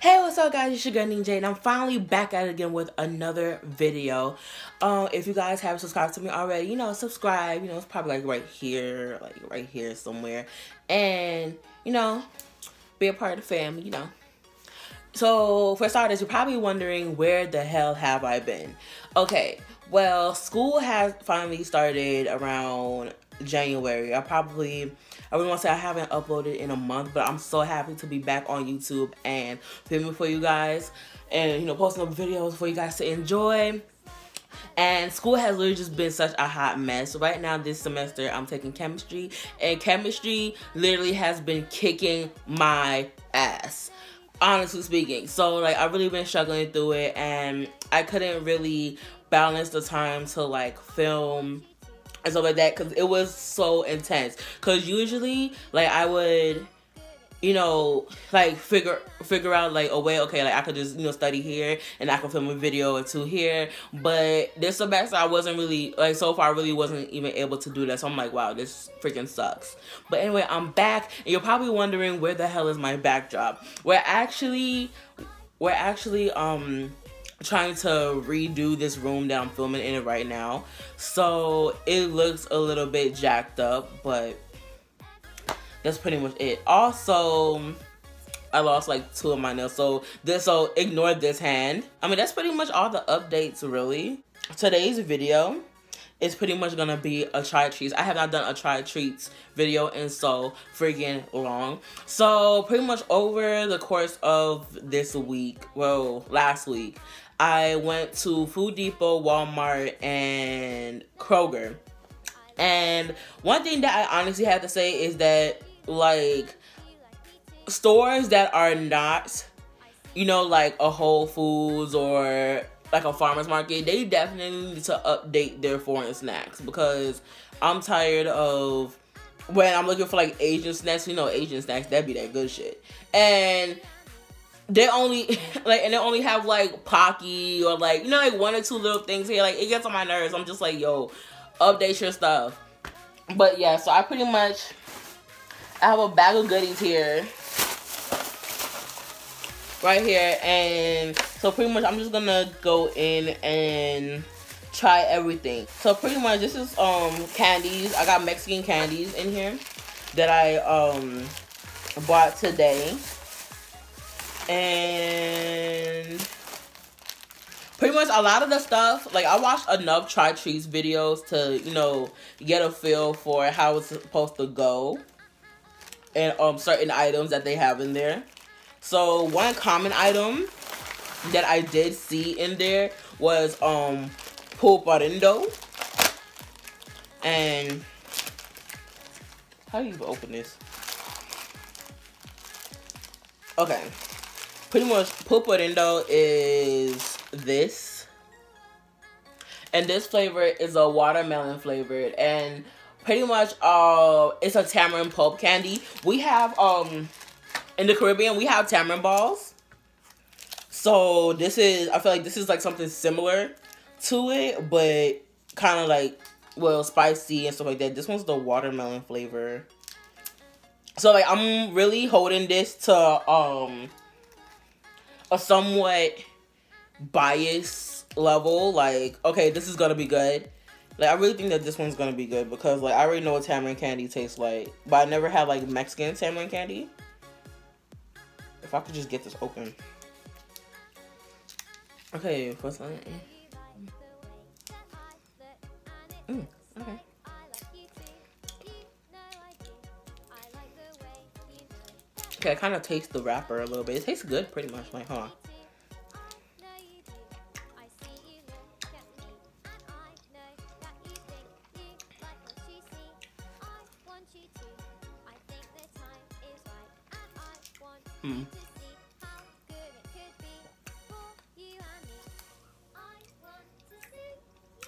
Hey, what's up guys? It's your girl Nene J and I'm finally back at it again with another video. Um, if you guys haven't subscribed to me already, you know, subscribe. You know, it's probably like right here, like right here somewhere. And, you know, be a part of the family, you know. So, for starters, you're probably wondering where the hell have I been? Okay, well, school has finally started around January. I probably I really want to say I haven't uploaded in a month, but I'm so happy to be back on YouTube and filming for you guys and you know posting up videos for you guys to enjoy. And school has literally just been such a hot mess. Right now, this semester, I'm taking chemistry, and chemistry literally has been kicking my ass honestly speaking. So like I've really been struggling through it and I couldn't really balance the time to like film and stuff like that because it was so intense. Because usually, like I would, you know, like figure figure out like a way. Okay, like I could just you know study here and I could film a video or two here. But this semester, I wasn't really like so far. I really wasn't even able to do that. So I'm like, wow, this freaking sucks. But anyway, I'm back, and you're probably wondering where the hell is my backdrop. We're actually, we're actually um trying to redo this room that I'm filming in right now. So it looks a little bit jacked up, but that's pretty much it. Also, I lost like two of my nails. So this so ignore this hand. I mean that's pretty much all the updates really. Today's video is pretty much gonna be a try treats. I have not done a try treats video in so freaking long. So pretty much over the course of this week, well last week, I went to Food Depot, Walmart, and Kroger. And one thing that I honestly have to say is that, like, stores that are not, you know, like a Whole Foods or like a farmer's market, they definitely need to update their foreign snacks because I'm tired of when I'm looking for like Asian snacks, you know, Asian snacks, that'd be that good shit. And they only like and they only have like Pocky or like you know like one or two little things here. Like it gets on my nerves. I'm just like, yo, update your stuff. But yeah, so I pretty much I have a bag of goodies here. Right here and so pretty much I'm just gonna go in and try everything. So pretty much this is um candies. I got Mexican candies in here that I um bought today and pretty much a lot of the stuff like i watched enough try treats videos to you know get a feel for how it's supposed to go and um certain items that they have in there. So one common item that i did see in there was um pulparindo. And how do you open this? Okay pretty much pulparindo is this. And this flavor is a watermelon flavored and pretty much uh it's a tamarind pulp candy. We have um in the caribbean we have tamarind balls. So this is i feel like this is like something similar to it but kind of like well spicy and stuff like that. This one's the watermelon flavor. So like i'm really holding this to um a somewhat bias level. Like, okay, this is gonna be good. Like, I really think that this one's gonna be good because, like, I already know what tamarind candy tastes like, but I never had like Mexican tamarind candy. If I could just get this open. Okay, first one. Mm, okay. I kind of taste the wrapper a little bit. It tastes good pretty much, like, huh? Hmm.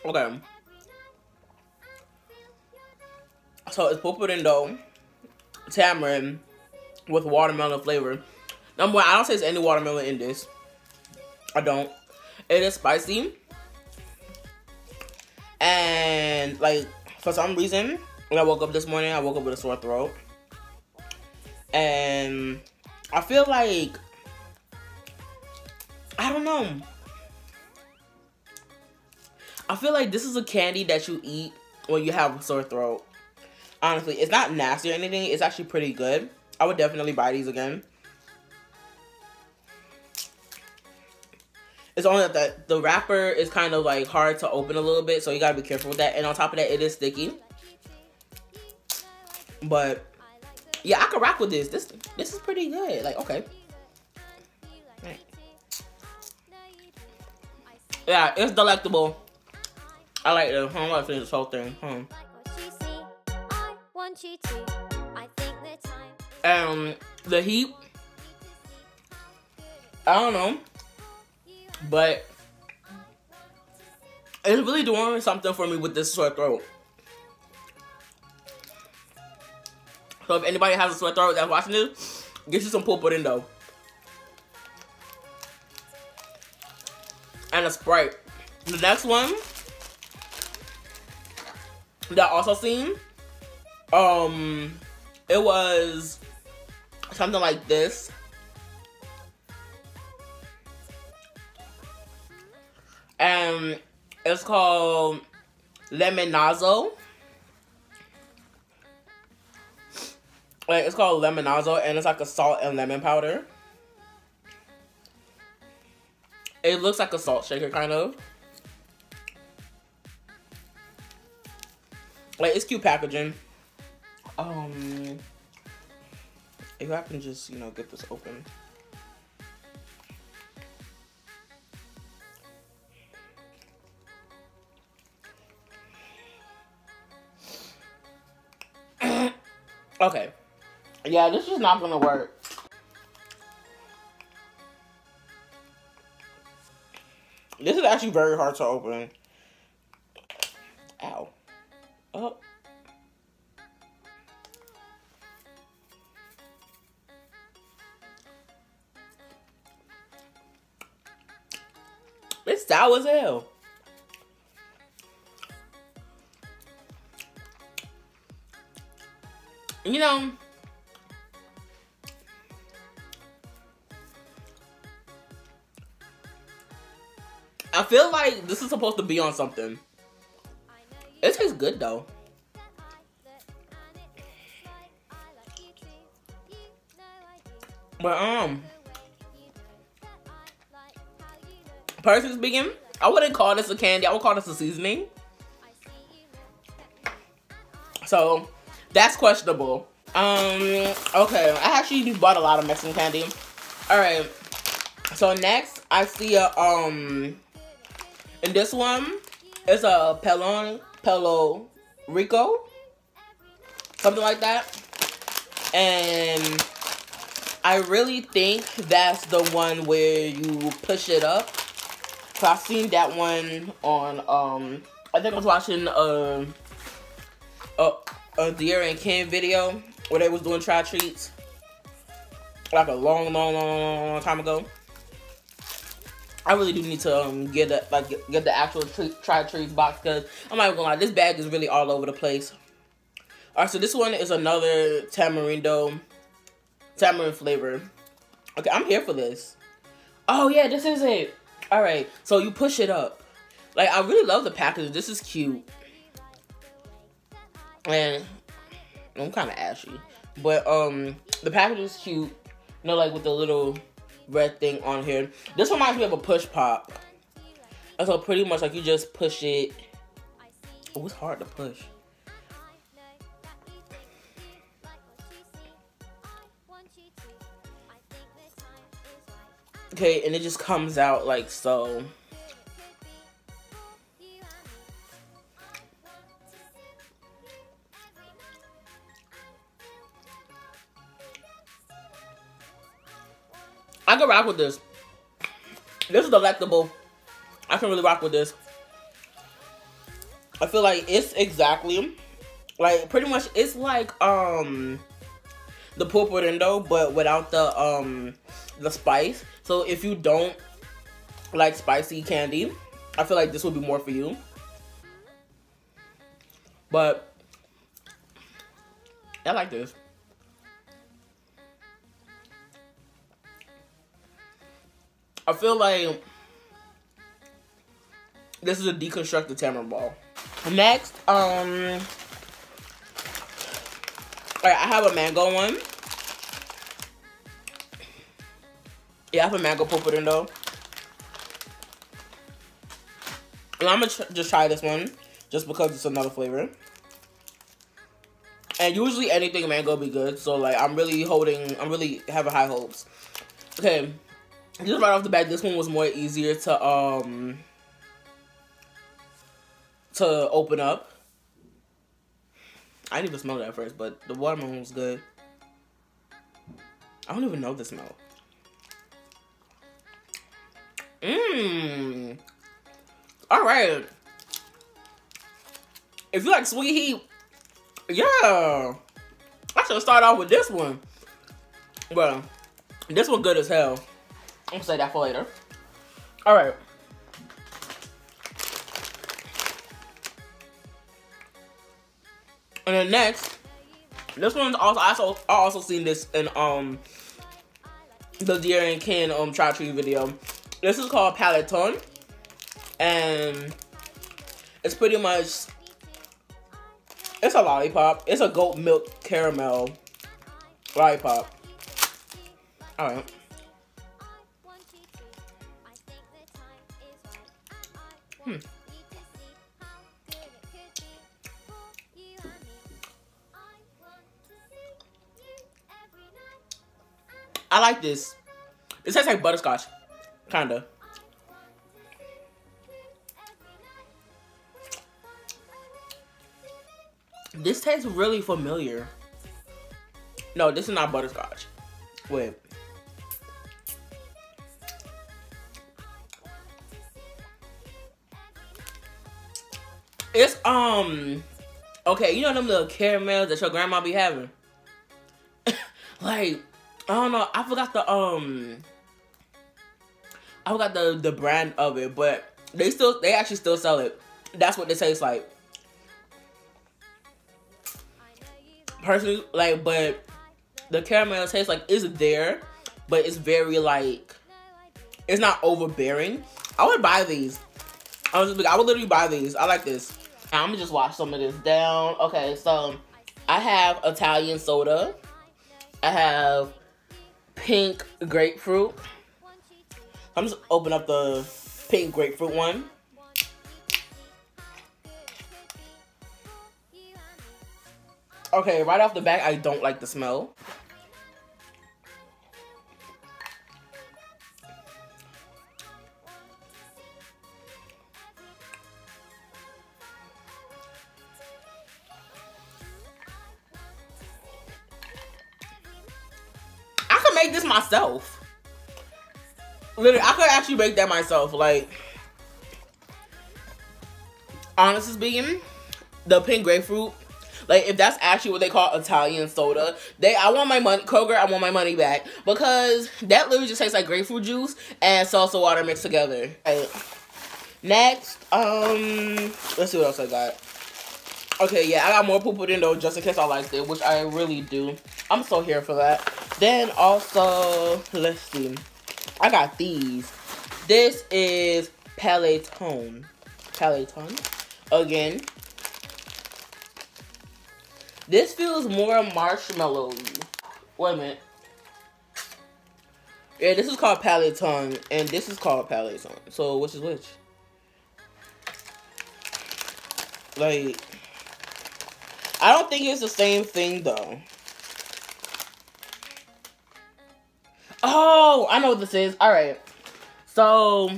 Okay. So it's pulparindo, tamarind, with watermelon flavor. Number one, I don't taste any watermelon in this. I don't. It is spicy. And like for some reason, when I woke up this morning, I woke up with a sore throat. And I feel like I don't know. I feel like this is a candy that you eat when you have a sore throat. Honestly, it's not nasty or anything. It's actually pretty good. I would definitely buy these again. It's only that the wrapper is kind of like hard to open a little bit, so you gotta be careful with that. And on top of that, it is sticky. But yeah, I could rock with this. This this is pretty good. Like okay. Yeah, it's delectable. I like it. I'm gonna finish this whole thing. Hmm. Um, the heat. I don't know, but it's really doing something for me with this sore throat. So if anybody has a sore throat that's watching this, get you some Pulparindo. And a Sprite. The next one that also seen, um, it was something like this. And it's called Lemonazo. Like it's called Lemonazo and it's like a salt and lemon powder. It looks like a salt shaker kind of. Like it's cute packaging. Um if I can just, you know, get this open. okay. Yeah, this is not gonna work. This is actually very hard to open. Ow. Oh. Sour as hell. You know, I feel like this is supposed to be on something. It tastes good though. But um personally speaking, I wouldn't call this a candy. I would call this a seasoning. So that's questionable. Um okay, I actually do bought a lot of Mexican candy. Alright. So next I see a um And this one it's a pelon pelo rico something like that and I really think that's the one where you push it up so I seen that one on um I think I was watching a a, a Dear and Ken video where they was doing try treats like a long long long long time ago I really do need to um, get a, like get the actual try treats box because I'm not gonna lie, this bag is really all over the place. All right, so this one is another tamarindo, tamarind flavor. Okay, I'm here for this. Oh yeah, this is it. All right, so you push it up. Like I really love the package. This is cute, and I'm kind of ashy, but um, the package is cute. You know, like with the little red thing on here. This reminds me of a push pop. And so pretty much like you just push it. Oh, it's hard to push. Okay, and it just comes out like so. I can rock with this. This is delectable. I can really rock with this. I feel like it's exactly like pretty much it's like um the pulparindo but without the um the spice. So if you don't like spicy candy, I feel like this would be more for you. But I like this. I feel like this is a deconstructed tamarind ball. Next, um, all right, I have a mango one. Yeah, I a mango though. And I'm gonna tr just try this one, just because it's another flavor. And usually anything mango be good, so like I'm really holding, I'm really having high hopes. Okay, just right off the bat, this one was more easier to um to open up. I didn't even smell that at first, but the watermelon was good. I don't even know the smell. Mmm. All right. If you like sweet heat, yeah. I should start off with this one. Well, this one good as hell. I'm gonna say that for later. All right. And then next, this one's also I also I also seen this in um the Dear and Ken um Try Tree video. This is called Paletón. And it's pretty much it's a lollipop. It's a goat milk caramel lollipop. Alright. Hmm. I like this. It tastes like butterscotch. Kinda. This tastes really familiar. No, this is not butterscotch. Wait. It's um okay, you know them little caramels that your grandma be having? like I don't know. I forgot the um. I forgot the the brand of it, but they still they actually still sell it. That's what they tastes like. Personally, like, but the caramel tastes like it's there, but it's very like it's not overbearing. I would buy these. I was I would literally buy these. I like this. I'm gonna just wash some of this down. Okay, so I have Italian soda. I have pink grapefruit. I'm just open up the pink grapefruit one. Okay, right off the bat, I don't like the smell. I could make this myself. Literally, I could actually make that myself. Like, honestly speaking, the pink grapefruit, like if that's actually what they call Italian soda, they I want my money Kroger, I want my money back because that literally just tastes like grapefruit juice and salsa water mixed together. Right. Next, um, let's see what else I got. Okay, yeah, I got more Pulparindo just in case I liked it, which I really do. I'm so here for that. Then also, let's see. I got these. This is Paletón. Paletón. Again. This feels more marshmallow Wait a minute. Yeah, this is called Paletón, and this is called Paletón. So, which is which? Like, I don't think it's the same thing, though. Oh, I know what this is. All right. So,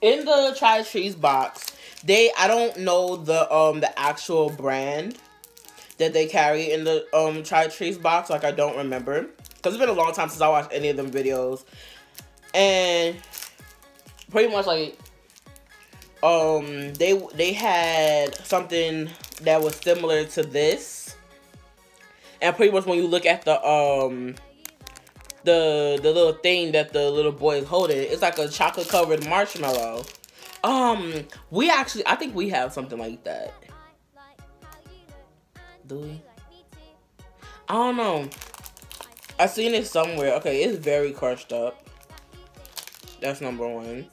in the Try Treats box, they I don't know the um the actual brand that they carry in the um Try Treats box. Like I don't remember because it's been a long time since I watched any of them videos, and pretty much like um they they had something that was similar to this, and pretty much when you look at the um the the little thing that the little boy is holding. It's like a chocolate covered marshmallow. Um, we actually, I think we have something like that. Do we? I don't know. I seen it somewhere. Okay, it's very crushed up. That's number one.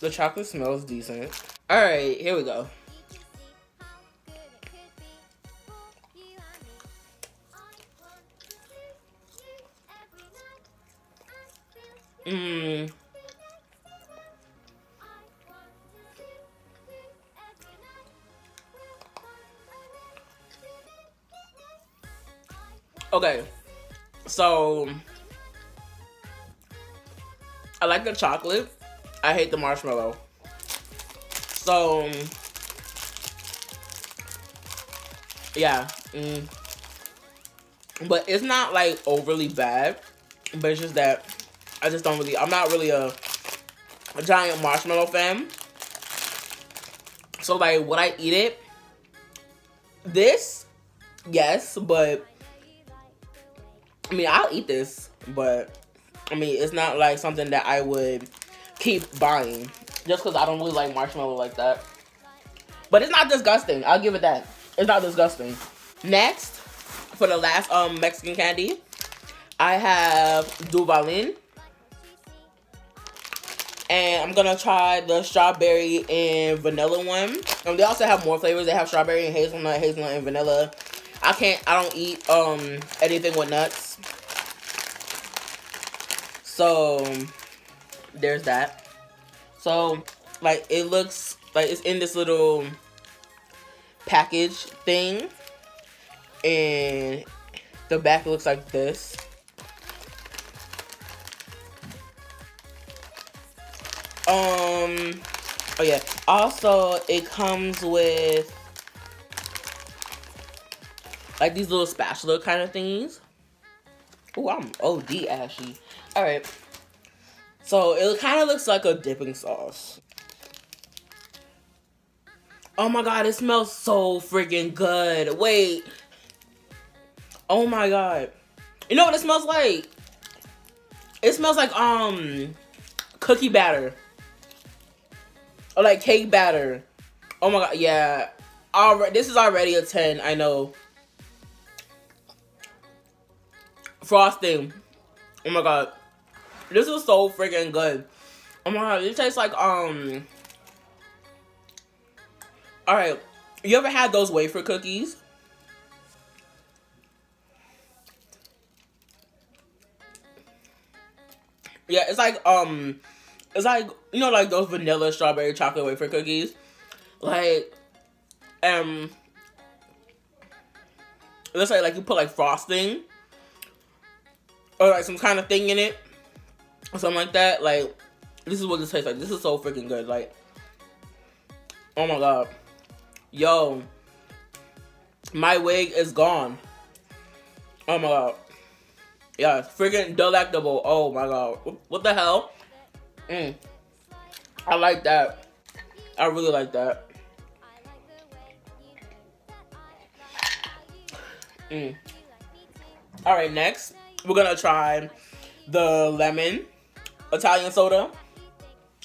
The chocolate smells decent. All right, here we go. Mmm. Okay, so I like the chocolate. I hate the marshmallow. So yeah, mm. but it's not like overly bad. But it's just that I just don't really. I'm not really a a giant marshmallow fan. So like, would I eat it? This, yes, but I mean, I'll eat this, but I mean, it's not like something that I would keep buying just because I don't really like marshmallow like that. But it's not disgusting. I'll give it that. It's not disgusting. Next, for the last um Mexican candy, I have Duvalin. And I'm gonna try the strawberry and vanilla one. And they also have more flavors. They have strawberry and hazelnut, hazelnut and vanilla. I can't, I don't eat um anything with nuts. So there's that. So like it looks like it's in this little package thing. And the back looks like this. Um, oh yeah. Also, it comes with like these little spatula kind of things. Oh, I'm OD ashy. All right. So it kind of looks like a dipping sauce. Oh my god, it smells so freaking good. Wait. Oh my god. You know what it smells like? It smells like um cookie batter. Or like cake batter. Oh my god, yeah. Already this is already a 10, I know. Frosting. Oh my god. This is so freaking good. Oh my god, it tastes like um Alright. You ever had those wafer cookies? Yeah, it's like um it's like you know like those vanilla strawberry chocolate wafer cookies. Like um let's say like you put like frosting or like some kind of thing in it or something like that. Like this is what this tastes like. This is so freaking good. Like oh my god. Yo, my wig is gone. Oh my god. Yeah, freaking delectable. Oh my god. What the hell? Mm. I like that. I really like that. Mm. Alright, next, we're gonna try the lemon Italian soda.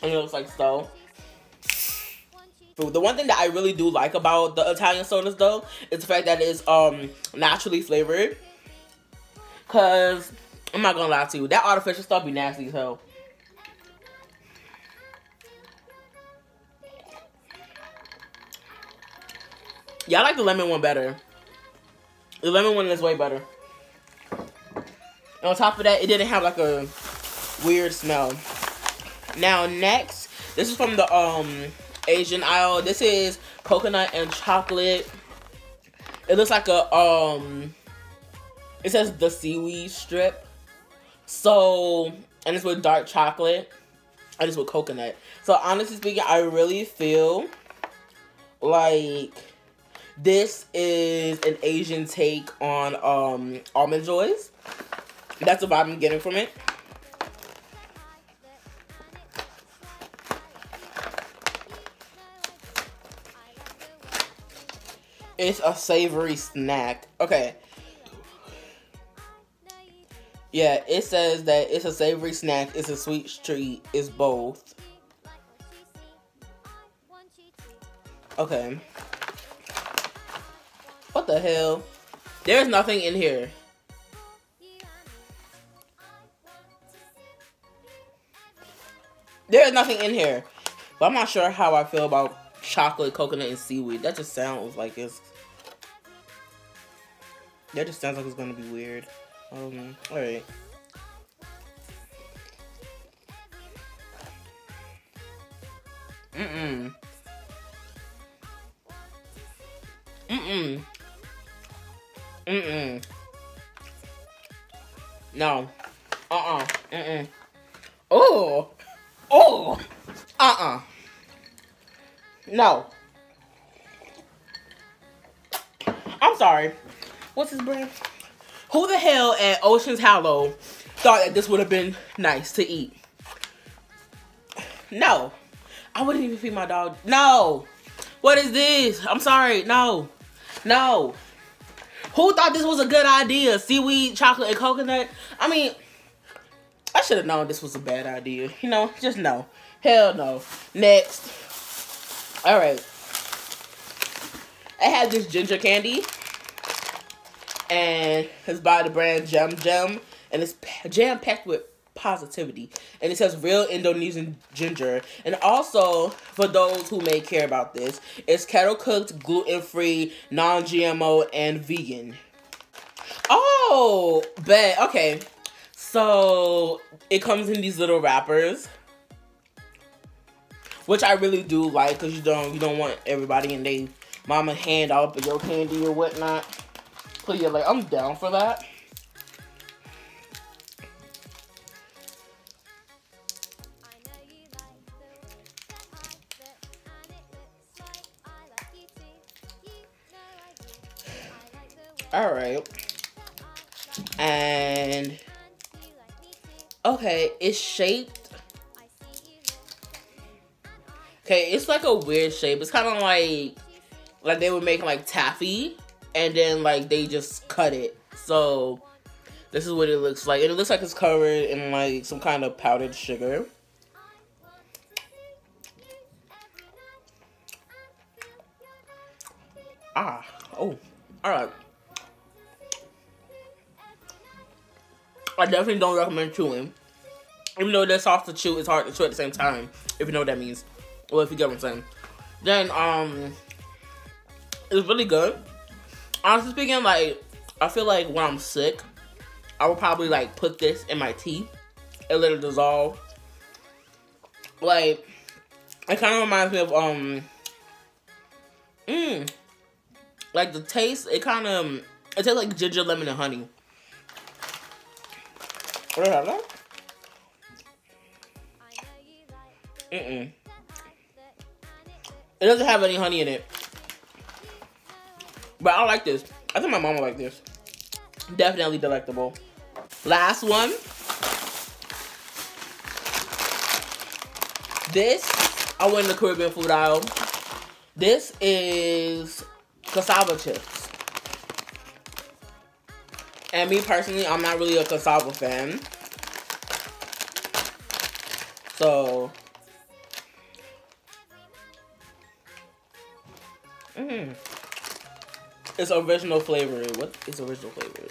And it looks like so. The one thing that I really do like about the Italian sodas though is the fact that it's um naturally flavored. Cause I'm not gonna lie to you, that artificial stuff be nasty as hell. Yeah, I like the lemon one better. The lemon one is way better. And on top of that, it didn't have like a weird smell. Now next, this is from the um Asian aisle. This is coconut and chocolate. It looks like a um it says the seaweed strip. So and it's with dark chocolate. And it's with coconut. So honestly speaking, I really feel like this is an Asian take on um almond joys. That's vibe I'm getting from it. It's a savory snack. Okay. Yeah, it says that it's a savory snack, it's a sweet treat, it's both. Okay. What the hell? There's nothing in here. There's nothing in here. But I'm not sure how I feel about chocolate, coconut, and seaweed. That just sounds like it's... That just sounds like it's gonna be weird. Um, alright. Mm-mm. Mm-mm. Mm-mm. No. Uh-uh. Mm-mm. Oh. Oh. Uh-uh. No. I'm sorry. What's his brand? Who the hell at Ocean's Halo thought that this would have been nice to eat? No. I wouldn't even feed my dog. No. What is this? I'm sorry. No. No. Who thought this was a good idea? Seaweed, chocolate, and coconut? I mean, I should have known this was a bad idea. You know, just no. Hell no. Next. All right. I have this ginger candy. And it's by the brand Gem Gem. And it's jam-packed with positivity. And it says real Indonesian ginger. And also, for those who may care about this, it's kettle cooked, gluten free, non GMO, and vegan. Oh, bet. Okay. So it comes in these little wrappers. Which I really do like because you don't you don't want everybody in they mama hand out your candy or whatnot. So yeah, like I'm down for that. All right. And okay, it's shaped. Okay, it's like a weird shape. It's kind of like like they would make like taffy and then like they just cut it. So this is what it looks like. And it looks like it's covered in like some kind of powdered sugar. Ah, oh, all right. I definitely don't recommend chewing. Even though they're soft to chew, it's hard to chew at the same time. If you know what that means. Well, if you get what I'm saying. Then, um, it's really good. Honestly speaking, like, I feel like when I'm sick, I would probably, like, put this in my tea and let it dissolve. Like, it kind of reminds me of, um, mmm, like, the taste, it kind of, it tastes like ginger, lemon, and honey. Mm-mm. It doesn't have any honey in it. But I like this. I think my mom will like this. Definitely delectable. Last one. This, I went in the Caribbean food aisle. This is cassava chips. And me personally, I'm not really a cassava fan. So, mm, it's original flavor. What is original flavor?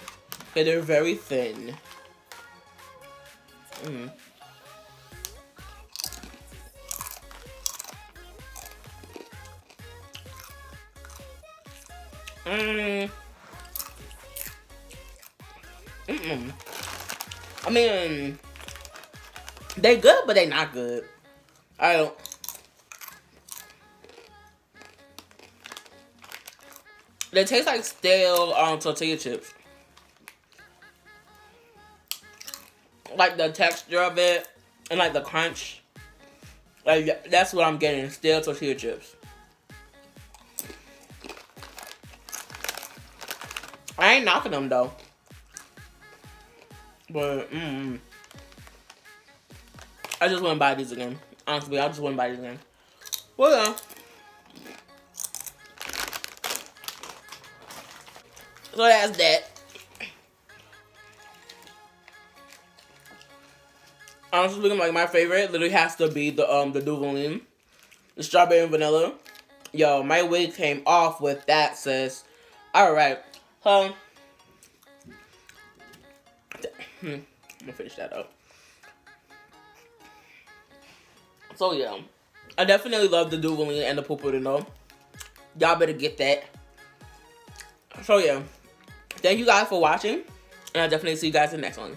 Okay, they're very thin. Mm. Mmm. Mm-mm. I mean, they good, but they not good. I don't. They taste like stale um, tortilla chips. Like the texture of it and like the crunch. Like that's what I'm getting, stale tortilla chips. I ain't knocking them though. But, mm, I just wouldn't buy these again. Honestly, I just wouldn't buy these again. Well, yeah. So that's that. Honestly speaking, like my favorite literally has to be the um the Duvalin. The strawberry and vanilla. Yo, my wig came off with that, sis. Alright. Um Hmm. I'm gonna finish that up. So yeah, I definitely love the Duvalin and the Pulparindo. Y'all better get that. So yeah, thank you guys for watching. And I'll definitely see you guys in the next one.